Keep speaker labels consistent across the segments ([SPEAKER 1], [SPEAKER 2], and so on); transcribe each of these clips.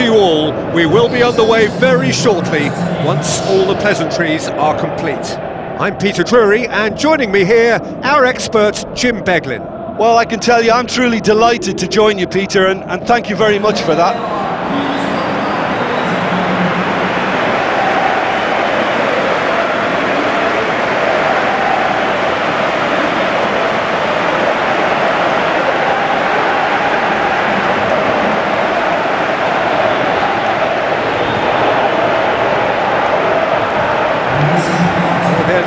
[SPEAKER 1] to you all, we will be on the way very shortly, once all the pleasantries are complete. I'm Peter Drury, and joining me here, our expert, Jim Beglin.
[SPEAKER 2] Well, I can tell you, I'm truly delighted to join you, Peter, and, and thank you very much for that.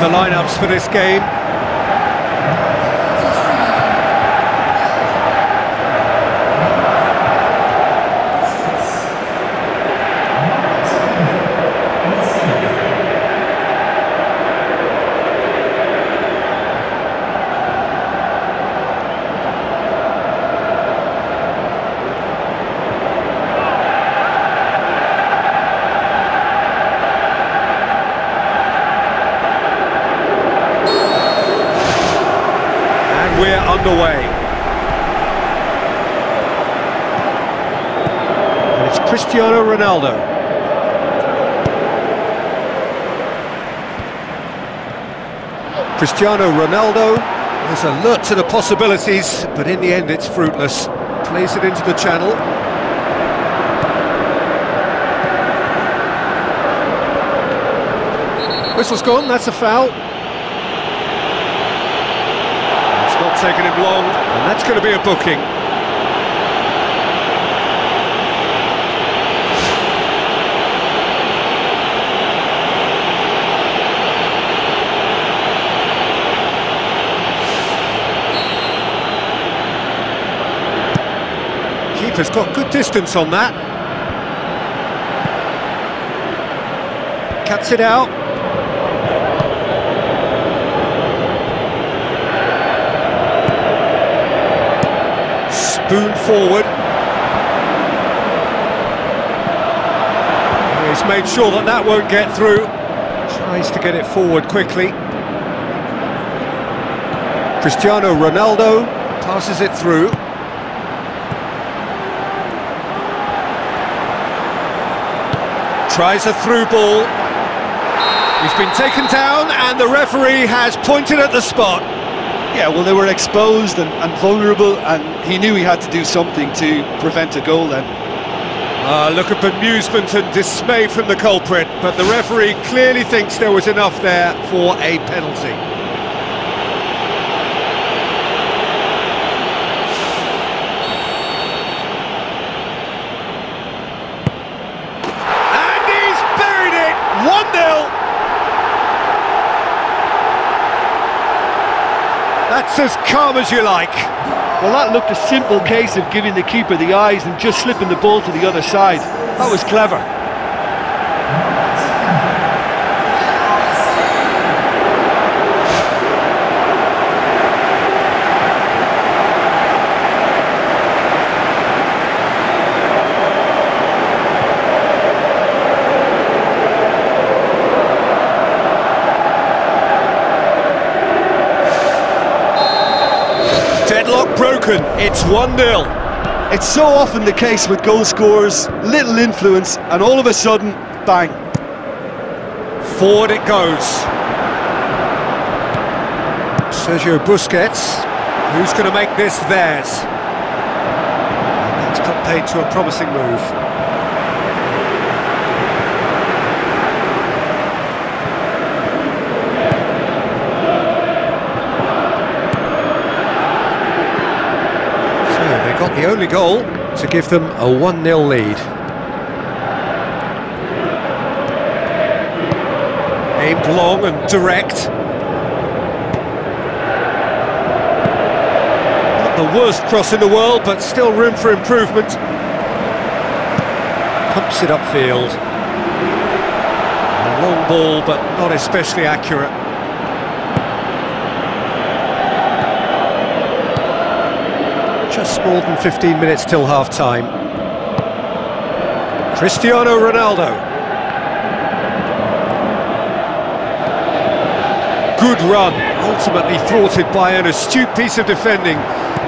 [SPEAKER 1] the lineups for this game. We're underway. And it's Cristiano Ronaldo. Cristiano Ronaldo is alert to the possibilities, but in the end it's fruitless. Plays it into the channel. Whistle's gone, that's a foul. Taken him long, and that's going to be a booking. Keeper's got good distance on that. Cuts it out. Boone forward. He's made sure that that won't get through. Tries to get it forward quickly. Cristiano Ronaldo passes it through. Tries a through ball. He's been taken down and the referee has pointed at the spot.
[SPEAKER 2] Yeah, well, they were exposed and, and, vulnerable, and he knew he had to do something to prevent a goal then.
[SPEAKER 1] Uh, look of bemusement and dismay from the culprit, but the referee clearly thinks there was enough there for a penalty. And he's buried it! 1-0! That's as calm as you like.
[SPEAKER 2] Well, that looked a simple case of giving the keeper the eyes and just slipping the ball to the other side. That was clever.
[SPEAKER 1] Broken. It's 1-0.
[SPEAKER 2] It's so often the case with goal scorers, little influence, and all of a sudden, bang.
[SPEAKER 1] Forward it goes. Sergio Busquets, who's going to make this theirs? That's paid to a promising move. got the goal to give them a 1-0 lead. Aimed long and direct. Not the worst cross in the world, but still room for improvement. Pumps it upfield. A long ball, but not especially accurate. Just more than 15 minutes till half-time. Cristiano Ronaldo. Good run, ultimately thwarted by an astute piece of defending.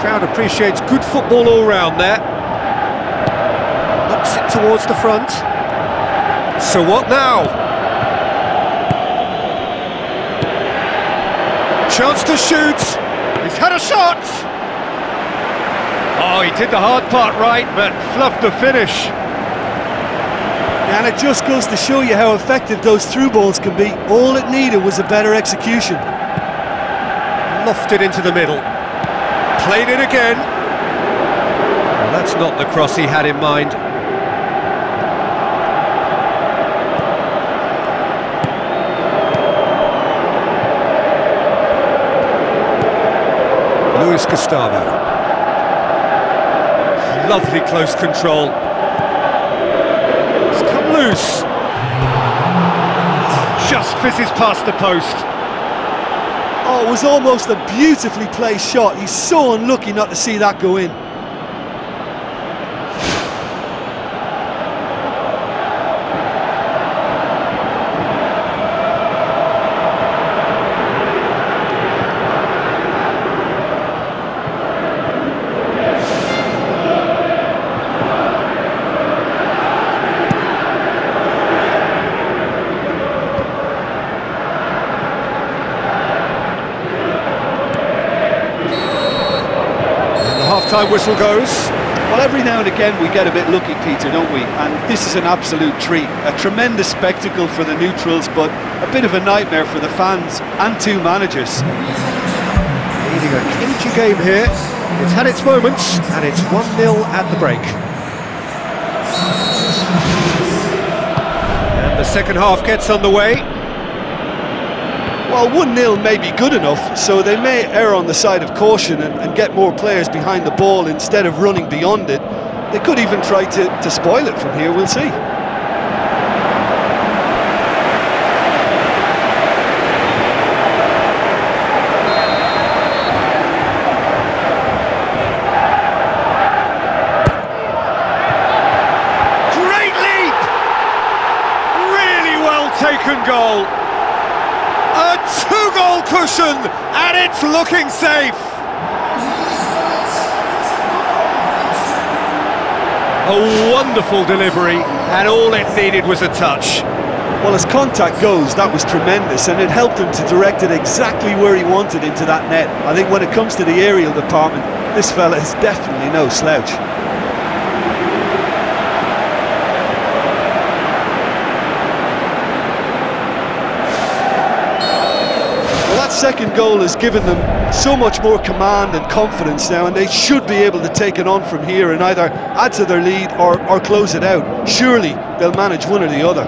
[SPEAKER 1] Crowd appreciates good football all round there. Knocks it towards the front. So what now? Chance to shoot. He's had a shot. Oh, he did the hard part right, but fluffed the finish.
[SPEAKER 2] And it just goes to show you how effective those through balls can be. All it needed was a better execution.
[SPEAKER 1] Lofted into the middle. Played it again. Well, that's not the cross he had in mind. Luis Gustavo. Lovely close control. It's come loose. Just fizzes past the post.
[SPEAKER 2] Oh, it was almost a beautifully placed shot. He's so unlucky not to see that go in.
[SPEAKER 1] half-time whistle goes.
[SPEAKER 2] Well, every now and again we get a bit lucky, Peter, don't we? And this is an absolute treat. A tremendous spectacle for the neutrals, but a bit of a nightmare for the fans and two managers.
[SPEAKER 1] Leading a cagey game here. It's had its moments, and it's 1-0 at the break. And the second half gets underway.
[SPEAKER 2] Well, 1-0 may be good enough, so they may err on the side of caution and, and, get more players behind the ball instead of running beyond it. They could even try to, to spoil it from here, we'll see.
[SPEAKER 1] Great leap! Really well taken goal. A two-goal cushion, and it's looking safe. A wonderful delivery, and all it needed was a touch.
[SPEAKER 2] Well, as contact goes, that was tremendous, and it helped him to direct it exactly where he wanted into that net. I think when it comes to the aerial department, this fella is definitely no slouch. Second goal has given them so much more command and confidence now and they should be able to take it on from here and either add to their lead or, or close it out. Surely they'll manage one or the other.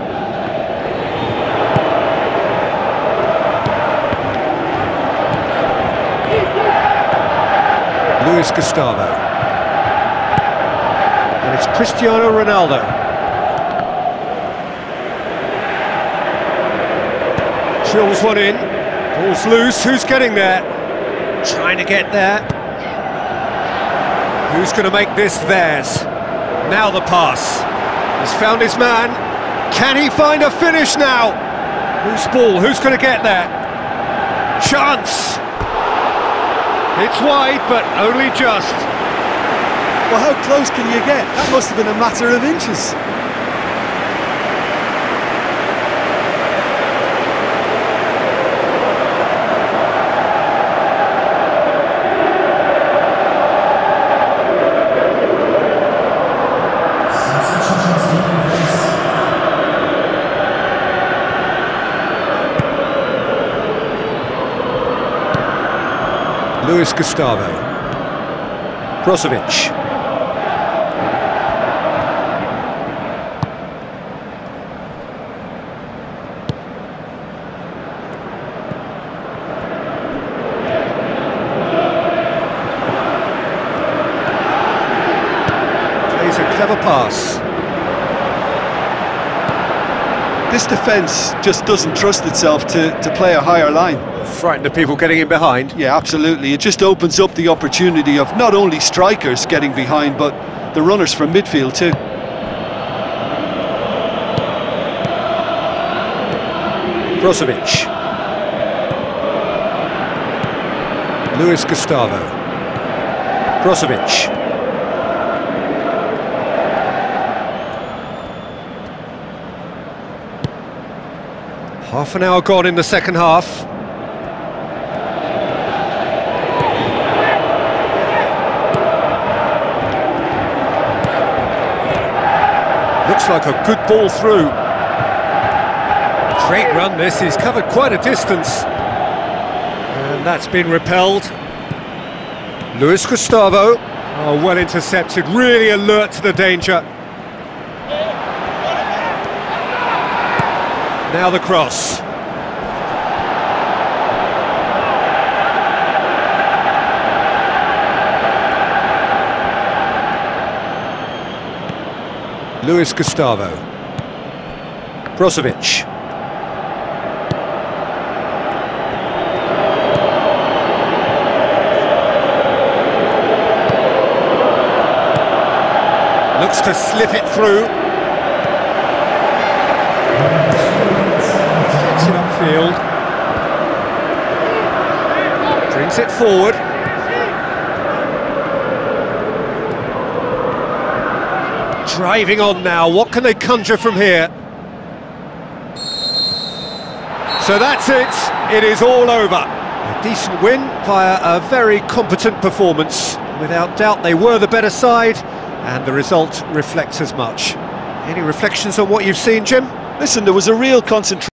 [SPEAKER 1] Luis Gustavo. And it's Cristiano Ronaldo. Drills one in. Ball's loose, who's getting there? Trying to get there. Who's going to make this theirs? Now the pass. He's found his man. Can he find a finish now? Who's ball? Who's going to get there? Chance! It's wide, but only just.
[SPEAKER 2] Well, how close can you get? That must have been a matter of inches.
[SPEAKER 1] Luis Gustavo. Brozovic. Plays a clever pass.
[SPEAKER 2] This defence just doesn't trust itself to, to play a higher line
[SPEAKER 1] frighten the people getting in behind.
[SPEAKER 2] Yeah, absolutely. It just opens up the opportunity of not only strikers getting behind, but the runners from midfield too.
[SPEAKER 1] Brozovic. Luis Gustavo. Brozovic. Half an hour gone in the second half. Like a good ball through. Great run this, he's covered quite a distance. And that's been repelled. Luis Gustavo, oh, well intercepted, really alert to the danger. Now the cross. Luis Gustavo. Brozovic. Looks to slip it through. Gets it upfield. Brings it forward. Driving on now, what can they conjure from here? So that's it, it is all over. A decent win via a very competent performance. Without doubt they were the better side and the result reflects as much. Any reflections on what you've seen, Jim?
[SPEAKER 2] Listen, there was a real concentration.